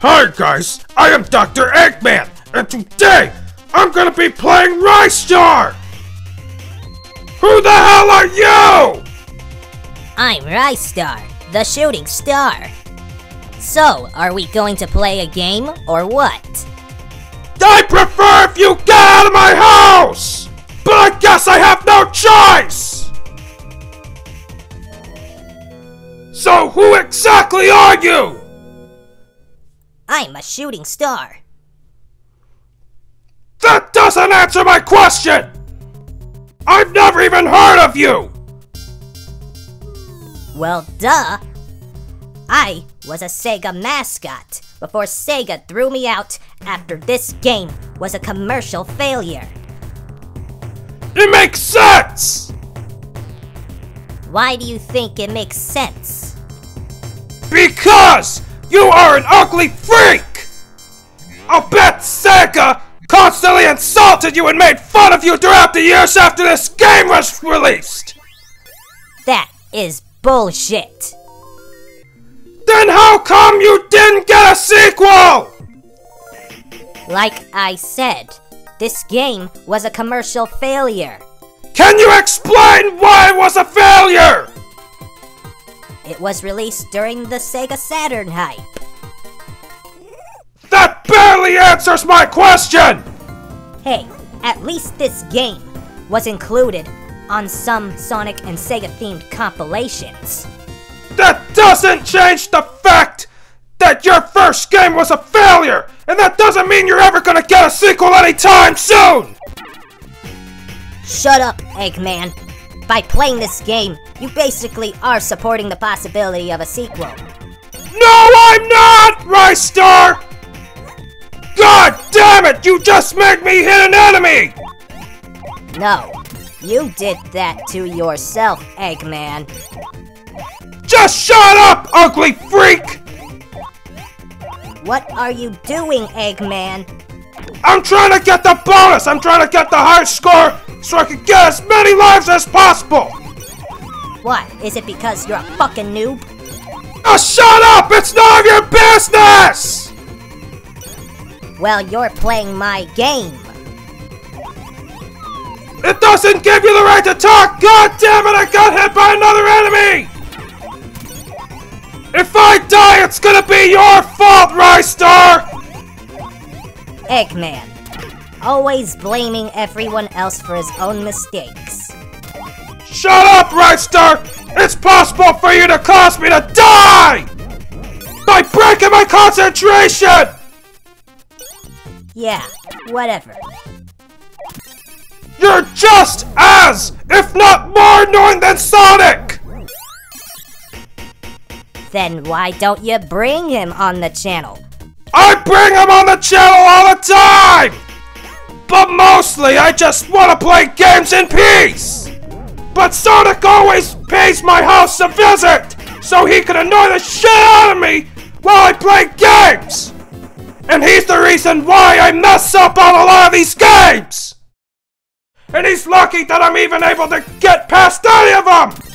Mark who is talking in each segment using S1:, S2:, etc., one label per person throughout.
S1: Hi guys, I am Dr. Eggman, and today I'm gonna be playing Ristar! Who the hell are you?
S2: I'm Ristar, the shooting star. So, are we going to play a game or what?
S1: I prefer if you get out of my house! But I guess I have no choice! So who exactly are you?
S2: I'm a shooting star.
S1: That doesn't answer my question! I've never even heard of you!
S2: Well, duh. I was a Sega mascot before Sega threw me out after this game was a commercial failure.
S1: It makes sense!
S2: Why do you think it makes sense?
S1: Because you are an ugly freak! I'll bet Sega constantly insulted you and made fun of you throughout the years after this game was released!
S2: That is bullshit.
S1: Then how come you didn't get a sequel?
S2: Like I said, this game was a commercial failure.
S1: Can you explain why it was a failure?
S2: It was released during the Sega Saturn hype.
S1: That barely answers my question!
S2: Hey, at least this game was included on some Sonic and Sega themed compilations.
S1: That doesn't change the fact that your first game was a failure! And that doesn't mean you're ever gonna get a sequel anytime soon!
S2: Shut up, Eggman. By playing this game, you basically are supporting the possibility of a sequel.
S1: No, I'm not, Ristar! God damn it, you just made me hit an enemy!
S2: No, you did that to yourself, Eggman.
S1: Just shut up, ugly freak!
S2: What are you doing, Eggman?
S1: I'm trying to get the bonus! I'm trying to get the high score so I can get as many lives as possible!
S2: What, is it because you're a fucking noob?
S1: Now shut up! It's none of your business!
S2: Well, you're playing my game.
S1: It doesn't give you the right to talk! God damn it, I got hit by another enemy! If I die, it's gonna be your fault, Ristar!
S2: Eggman. Always blaming everyone else for his own mistakes.
S1: Shut up, Ristar! It's possible for you to cause me to die! By breaking my concentration!
S2: Yeah, whatever.
S1: You're just as, if not more annoying than Sonic!
S2: Then why don't you bring him on the channel?
S1: I bring him on the channel all the time! But mostly I just want to play games in peace! But Sonic always pays my house a visit so he can annoy the shit out of me while I play games! And he's the reason why I mess up on a lot of these games! And he's lucky that I'm even able to get past any of them!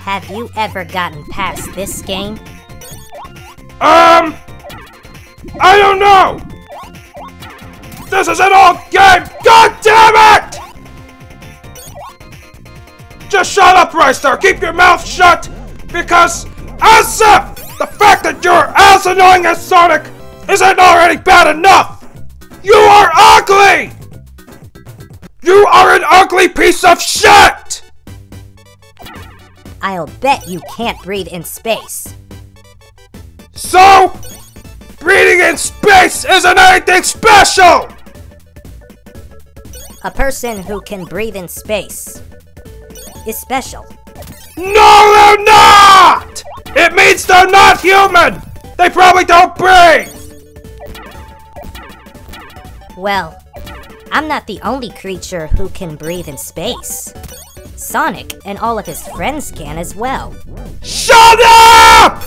S2: Have you ever gotten past this game?
S1: Um, I don't know. This is an old game. God damn it! Just shut up, Ristar. Keep your mouth shut, because as if the fact that you're as annoying as Sonic isn't already bad enough. You are ugly. You are an ugly piece of shit.
S2: I'll bet you can't breathe in space.
S1: So, breathing in space isn't anything special!
S2: A person who can breathe in space is special.
S1: No, they're not! It means they're not human! They probably don't breathe!
S2: Well, I'm not the only creature who can breathe in space. Sonic and all of his friends can as well.
S1: Shut up!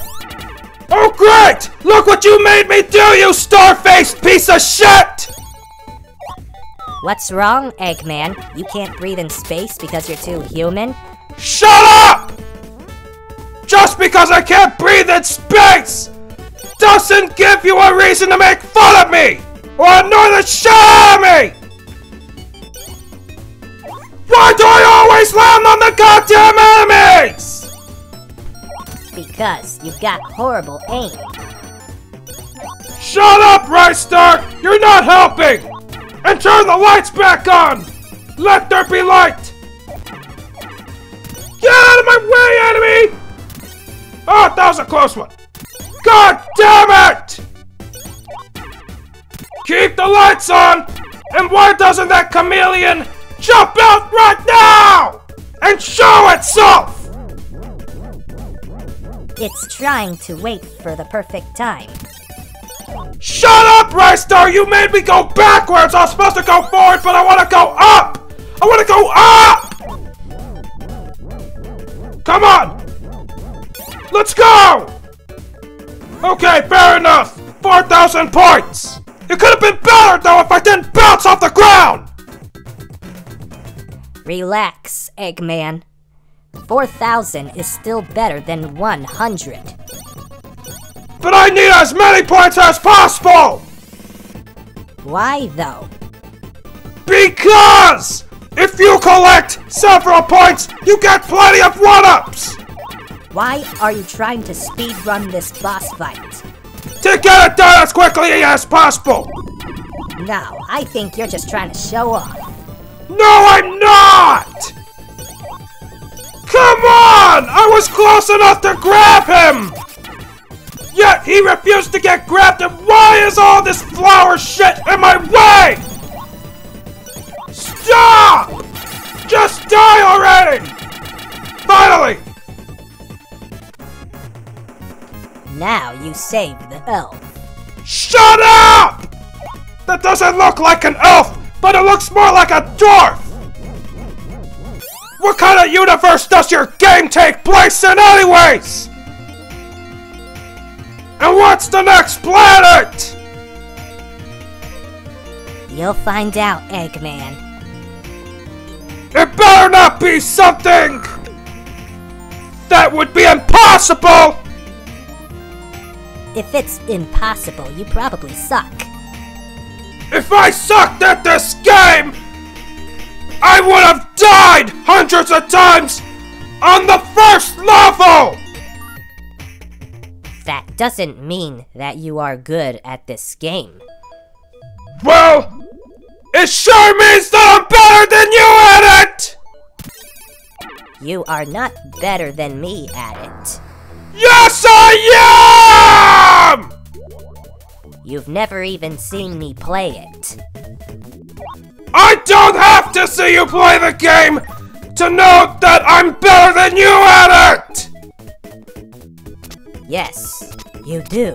S1: Oh great! Look what you made me do, you star-faced piece of shit!
S2: What's wrong, Eggman? You can't breathe in space because you're too human?
S1: Shut up! Just because I can't breathe in space doesn't give you a reason to make fun of me or annoy the shit out of me! Why do I always land on the goddamn enemies?
S2: Because you've got horrible aim.
S1: Shut up, Ristar! You're not helping! And turn the lights back on! Let there be light! Get out of my way, enemy! Oh, that was a close one! God damn it! Keep the lights on! And why doesn't that chameleon jump out right now! And show itself!
S2: It's trying to wait for the perfect time.
S1: Shut up, Ristar! You made me go backwards! I was supposed to go forward, but I want to go up! I want to go up! Come on! Let's go! Okay, fair enough! 4,000 points! It could have been better, though, if I didn't bounce off the ground!
S2: Relax, Eggman. 4,000 is still better than 100.
S1: But I need as many points as possible!
S2: Why, though?
S1: Because! If you collect several points, you get plenty of one-ups!
S2: Why are you trying to speedrun this boss fight?
S1: To get it done as quickly as possible!
S2: No, I think you're just trying to show off.
S1: No, I'm not! Come on! I was close enough to grab him! Yet he refused to get grabbed and why is all this flower shit in my way? Stop! Just die already! Finally!
S2: Now you saved the elf.
S1: Shut up! That doesn't look like an elf, but it looks more like a dwarf! What kind of universe does your game take place in anyways? And what's the next planet?
S2: You'll find out, Eggman.
S1: It better not be something that would be impossible!
S2: If it's impossible, you probably suck.
S1: If I sucked at this game, I would have died hundreds of times on the first level!
S2: That doesn't mean that you are good at this game.
S1: Well, it sure means that I'm better than you at it!
S2: You are not better than me at it.
S1: Yes, I am!
S2: You've never even seen me play it.
S1: I don't have to see you play the game to know that I'm better than you at it!
S2: Yes, you do.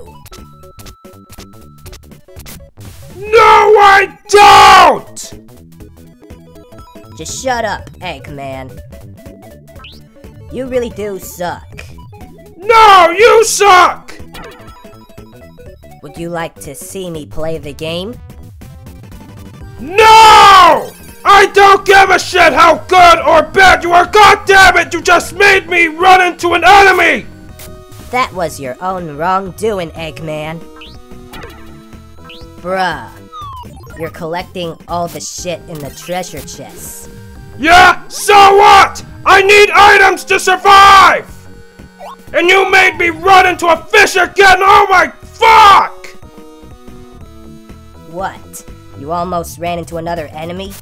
S1: No, I don't!
S2: Just shut up, Eggman. You really do suck.
S1: No, you suck!
S2: Would you like to see me play the game?
S1: No! I don't give a shit how good or bad you are! God damn it, you just made me run into an enemy!
S2: That was your own wrongdoing, Eggman. Bruh. You're collecting all the shit in the treasure chest.
S1: Yeah, so what? I need items to survive! And you made me run into a fish again! Oh my fuck!
S2: What? You almost ran into another enemy?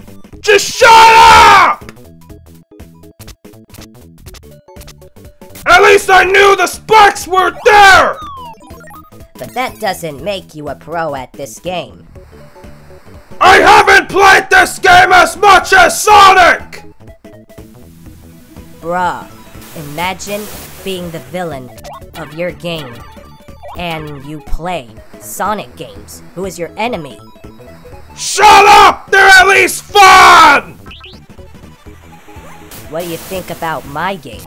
S1: Just shut up! I knew the spikes were there!
S2: But that doesn't make you a pro at this game.
S1: I haven't played this game as much as Sonic!
S2: Bruh, imagine being the villain of your game and you play Sonic games, who is your enemy.
S1: Shut up! They're at least fun!
S2: What do you think about my game?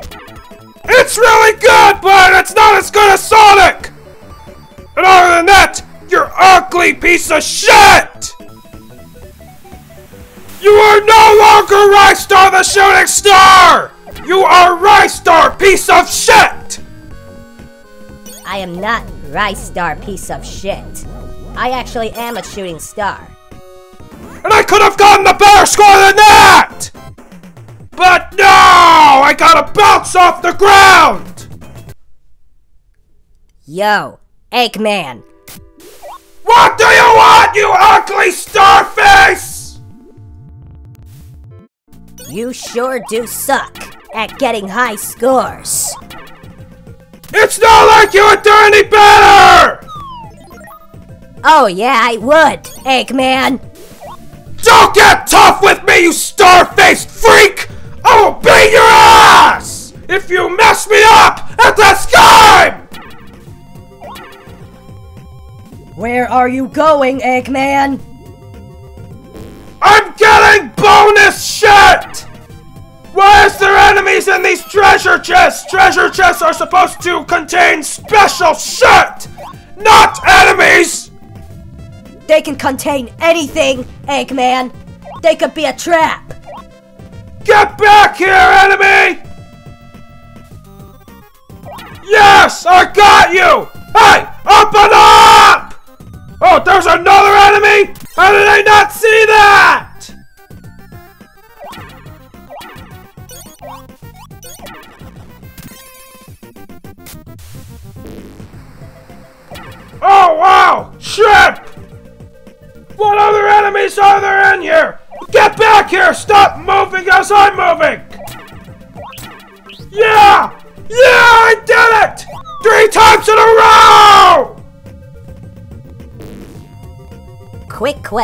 S1: It's really good, but it's not as good as Sonic! And other than that, you're ugly piece of shit! You are no longer Ristar the Shooting Star! You are Ristar, piece of shit!
S2: I am not Ristar piece of shit. I actually am a shooting star.
S1: And I could have gotten a better score than that! But no! I gotta bounce off the ground!
S2: Yo, Eggman,
S1: What do you want, you ugly starface?
S2: you sure do suck at getting high scores.
S1: It's not like you would do any better!
S2: Oh yeah, I would, Eggman.
S1: Don't get tough with me, you star-faced freak! I will beat your ass! If you mess me up at this game!
S2: Where are you going, Eggman?
S1: I'm getting bonus shit! Why is there enemies in these treasure chests? Treasure chests are supposed to contain special shit! Not enemies!
S2: They can contain anything, Eggman. They could be a trap.
S1: Get back here, enemy! Yes, I got you! Hey, up and up! Oh, there's another enemy? How did I not see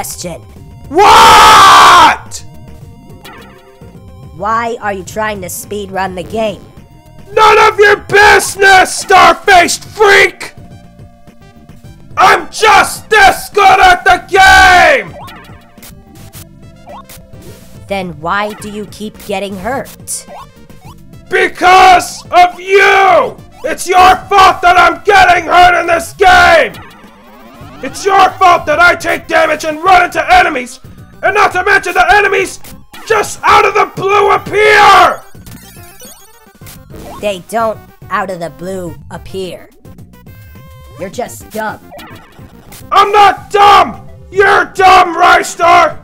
S2: question.
S1: What?
S2: Why are you trying to speedrun the game?
S1: None of your business, star-faced freak! I'm just this good at the game!
S2: Then why do you keep getting hurt?
S1: Because of you! It's your fault that I'm getting hurt in this game! It's your fault that I take damage and run into enemies! And not to mention the enemies just out of the blue appear!
S2: They don't out of the blue appear. You're just dumb.
S1: I'm not dumb! You're dumb, Ristar!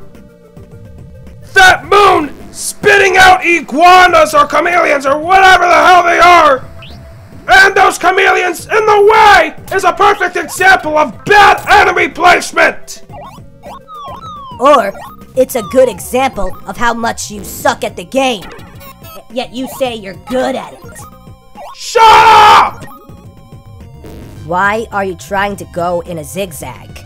S1: That moon spitting out iguanas or chameleons or whatever the hell they are! And those chameleons in the way is a perfect example of bad enemy placement!
S2: Or it's a good example of how much you suck at the game. Yet you say you're good at it.
S1: Shut up!
S2: Why are you trying to go in a zigzag?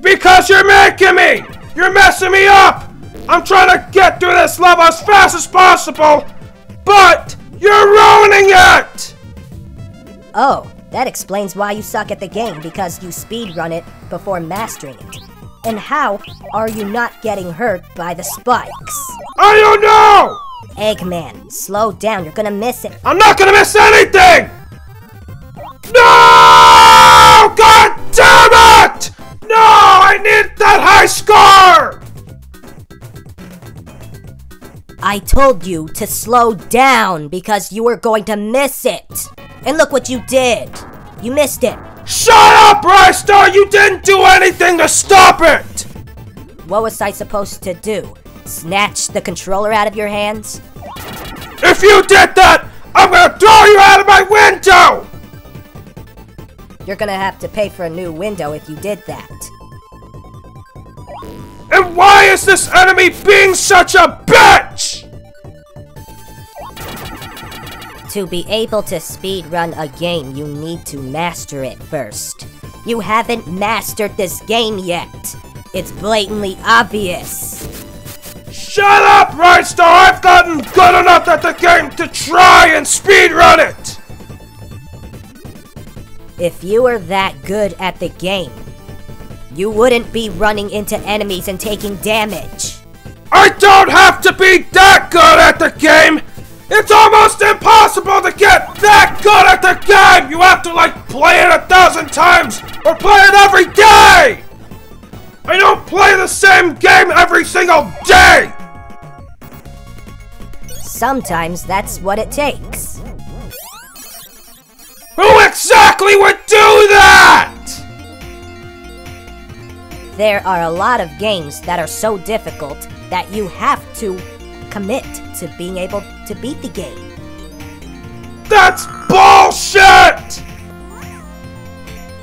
S1: Because you're making me! You're messing me up! I'm trying to get through this level as fast as possible, but you're ruining it!
S2: Oh, that explains why you suck at the game because you speedrun it before mastering it. And how are you not getting hurt by the spikes?
S1: I don't know!
S2: Eggman, slow down, you're gonna miss it.
S1: I'm not gonna miss anything! No! God damn it! No! I need that high score!
S2: I told you to slow down because you were going to miss it. And look what you did. You missed it.
S1: Shut up, Ristar! You didn't do anything to stop it!
S2: What was I supposed to do? Snatch the controller out of your hands?
S1: If you did that, I'm gonna throw you out of my window!
S2: You're gonna have to pay for a new window if you did that.
S1: And why is this enemy being such a
S2: To be able to speedrun a game, you need to master it first. You haven't mastered this game yet. It's blatantly obvious.
S1: Shut up, Ristar! I've gotten good enough at the game to try and speedrun it!
S2: If you were that good at the game, you wouldn't be running into enemies and taking damage.
S1: I don't have to be that good at the game! It's almost impossible
S2: Sometimes that's what it takes.
S1: Who exactly would do that?
S2: There are a lot of games that are so difficult that you have to commit to being able to beat the game.
S1: That's bullshit!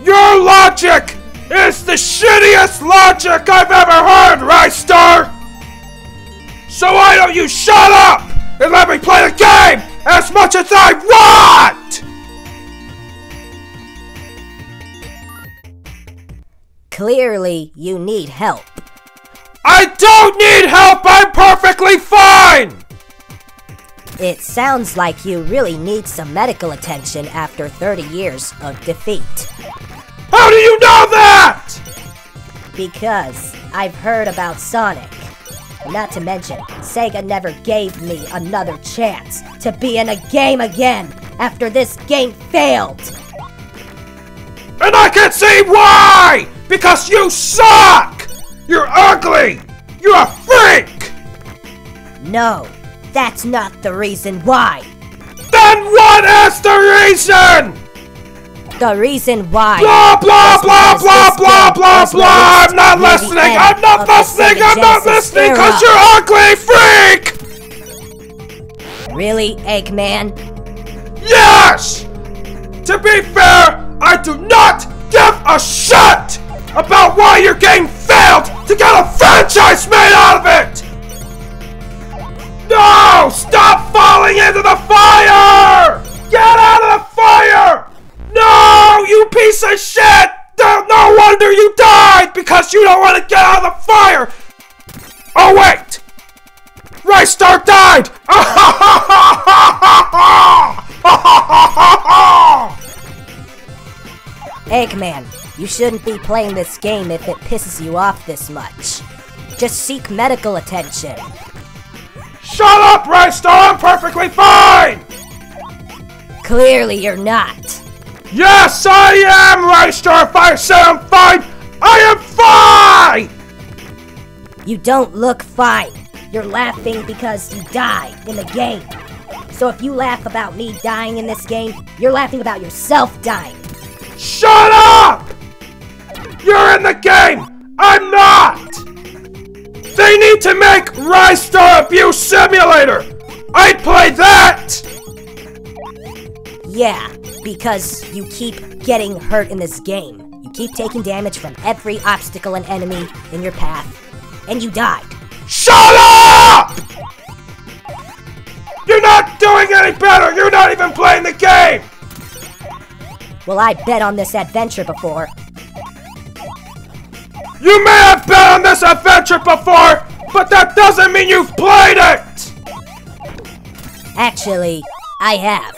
S1: Your logic is the shittiest logic I've ever heard, Ristar! So why don't you shut up and let me play the game as much as I want?
S2: Clearly, you need help.
S1: I don't need help, I'm perfectly fine!
S2: It sounds like you really need some medical attention after 30 years of defeat.
S1: How do you know that?
S2: Because I've heard about Sonic. Not to mention, Sega never gave me another chance to be in a game again after this game failed.
S1: And I can see why! Because you suck! You're ugly! You're a freak!
S2: No, that's not the reason why.
S1: Then what is the reason?
S2: The reason why.
S1: Blah blah blah blah blah blah blah! I'm not listening! I'm not listening! I'm not listening because you're ugly, freak!
S2: Really, Eggman?
S1: Yes! To be fair, I do not give a shit about why your game failed to get a franchise made out of it! No! Stop falling into the fire! Get out of the fire! No! You piece of shit! No, no wonder you died because you don't want to get out of the fire! Oh, wait! Ristar died!
S2: Eggman, you shouldn't be playing this game if it pisses you off this much. Just seek medical attention.
S1: Shut up, Ristar! I'm perfectly fine!
S2: Clearly, you're not.
S1: Yes, I am, Ristar! If I say I'm fine, I am fine!
S2: You don't look fine. You're laughing because you died in the game. So if you laugh about me dying in this game, you're laughing about yourself dying.
S1: Shut up! You're in the game! I'm not! They need to make Ristar Abuse Simulator! I'd play that!
S2: Yeah, because you keep getting hurt in this game. You keep taking damage from every obstacle and enemy in your path, and you died.
S1: Shut up! You're not doing any better! You're not even playing the game!
S2: Well, I bet on this adventure before.
S1: You may have been on this adventure before, but that doesn't mean you've played it!
S2: Actually, I have.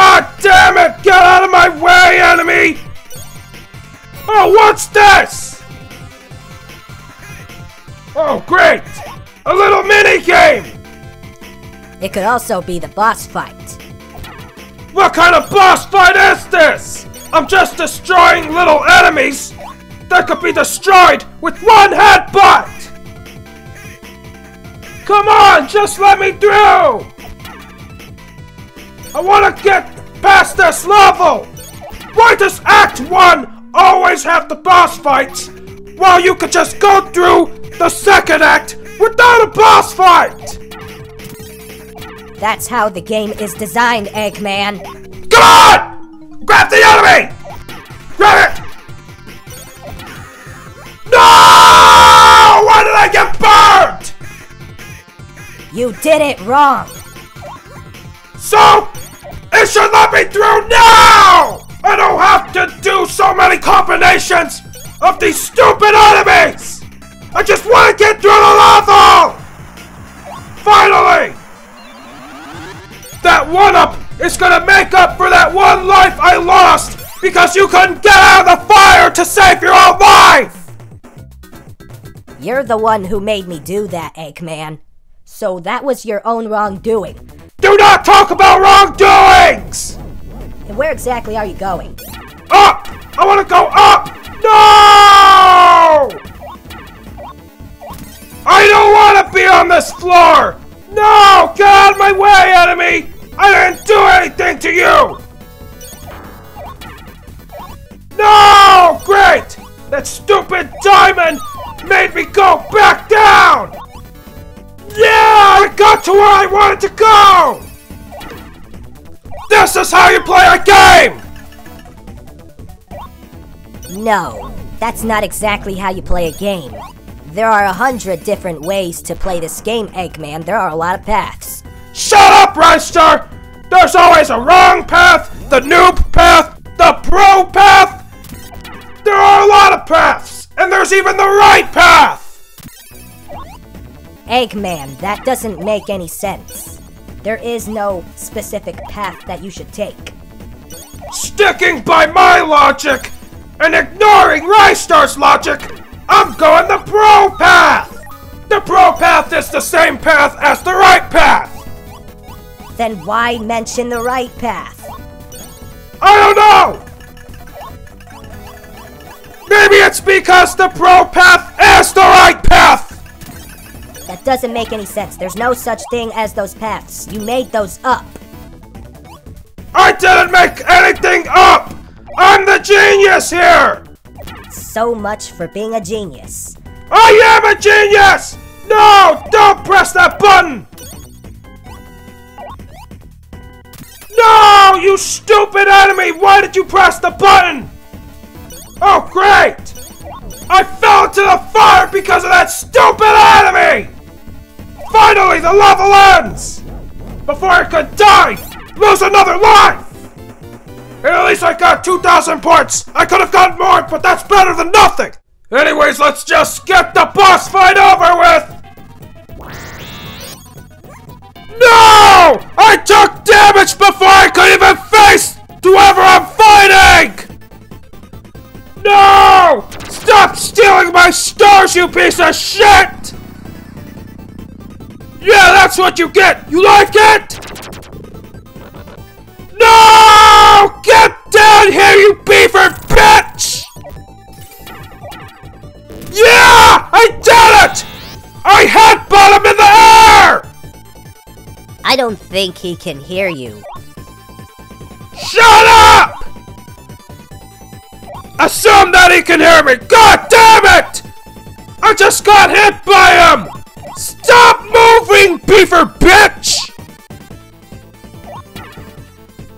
S1: God damn it! Get out of my way, enemy! Oh, what's this? Oh, great! A little mini game!
S2: It could also be the boss fight.
S1: What kind of boss fight is this? I'm just destroying little enemies that could be destroyed with one headbutt! Come on, just let me through! I want to get past this level! Why does Act 1 always have the boss fights, while you could just go through the second act without a boss fight?
S2: That's how the game is designed, Eggman.
S1: Come on! Grab the enemy! Grab it! No! Why did I get burned?
S2: You did it wrong.
S1: So, it should let me through now! I don't have to do so many combinations of these stupid enemies! I just want to get through the level! Finally! That one up is gonna make up for that one life I lost because you couldn't get out of the fire to save your own life!
S2: You're the one who made me do that, Eggman. So that was your own wrongdoing.
S1: Do not talk about legs!
S2: And where exactly are you going?
S1: Up! I wanna go up! No! I don't wanna be on this floor! No! Get out of my way, enemy! I didn't do anything to you! No! Great! That stupid diamond made me go back down! Yeah! I got to where I wanted to go! This is how you play a game!
S2: No, that's not exactly how you play a game. There are a hundred different ways to play this game, Eggman. There are a lot of paths.
S1: Shut up, Ristar! There's always a wrong path, the noob path, the pro path! There are a lot of paths! And there's even the right path!
S2: Eggman, that doesn't make any sense. There is no specific path that you should take.
S1: Sticking by my logic and ignoring Ristar's logic, I'm going the pro path! The pro path is the same path as the right path!
S2: Then why mention the right path?
S1: I don't know! Maybe it's because the pro path is the right path!
S2: That doesn't make any sense. There's no such thing as those paths. You made those up.
S1: I didn't make anything up! I'm the genius here!
S2: So much for being a genius.
S1: I am a genius! No! Don't press that button! No! You stupid enemy! Why did you press the button? Oh, great! I fell into the fire because of that stupid enemy! Finally, the level ends! Before I could die! Lose another life! At least I got 2,000 points! I could have gotten more, but that's better than nothing! Anyways, let's just get the boss fight over with! No! I took damage before I could even face whoever I'm fighting! No! Stop stealing my stars, you piece of shit! Yeah, that's what you get! You like it? No! Get down here, you beaver bitch! Yeah! I did it! I headbutt him in the air!
S2: I don't think he can hear you.
S1: Shut up! Assume that he can hear me! God damn it! I just got hit by him! Stop bitch!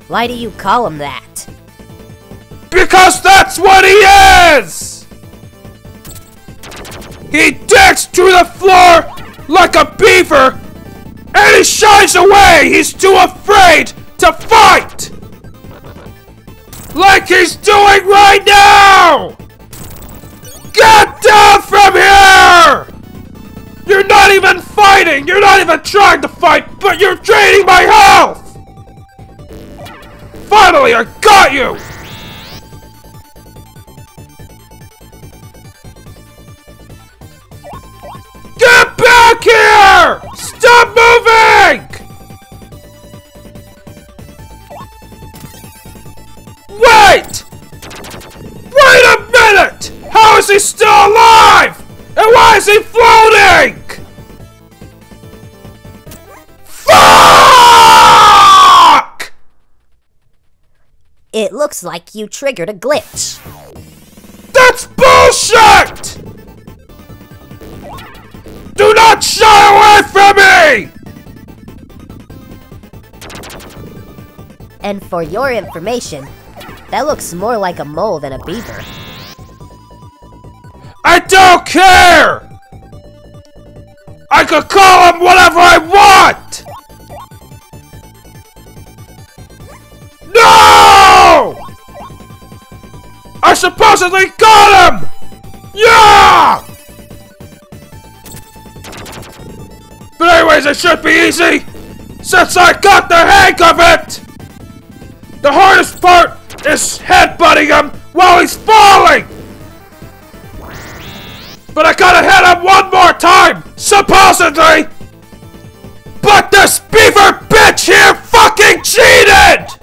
S2: Why do you call him that?
S1: Because that's what he is! He digs to the floor like a beaver, and he shies away! He's too afraid to fight! Like he's doing right now! Get down from even fighting! You're not even trying to fight, but you're draining my health! Finally, I got you! Get back here! Stop moving! Wait! Wait a minute! How is he still alive? And why is he floating?
S2: It looks like you triggered a glitch.
S1: That's bullshit! Do not shy away from me!
S2: And for your information, that looks more like a mole than a beaver.
S1: I don't care! I could call him whatever I want! Supposedly got him! Yeah! But anyways, it should be easy, since I got the hang of it! The hardest part is headbutting him while he's falling! But I gotta hit him one more time, supposedly! But this beaver bitch here fucking cheated!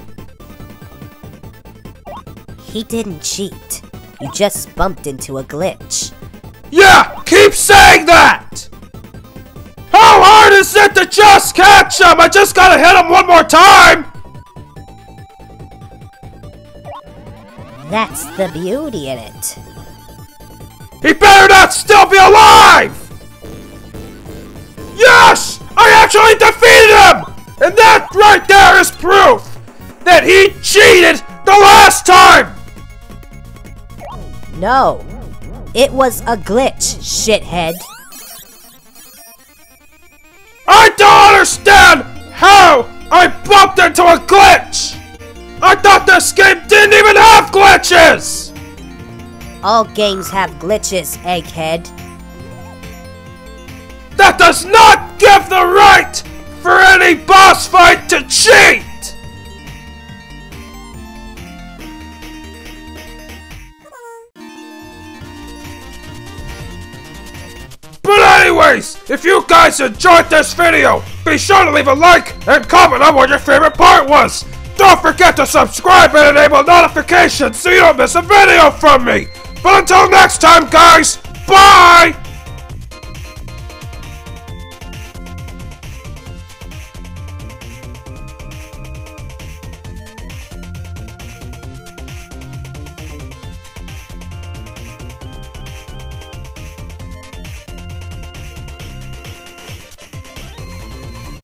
S2: He didn't cheat. You just bumped into a glitch.
S1: Yeah, keep saying that! How hard is it to just catch him? I just gotta hit him one more time!
S2: That's the beauty in it.
S1: He better not still be alive! Yes! I actually defeated him! And that right there is proof that he cheated the last time!
S2: No, it was a glitch, shithead.
S1: I don't understand how I bumped into a glitch! I thought this game didn't even have glitches!
S2: All games have glitches, egghead.
S1: That does not give the right for any boss fight to cheat! If you guys enjoyed this video, be sure to leave a like and comment on what your favorite part was. Don't forget to subscribe and enable notifications so you don't miss a video from me. But until next time, guys, bye!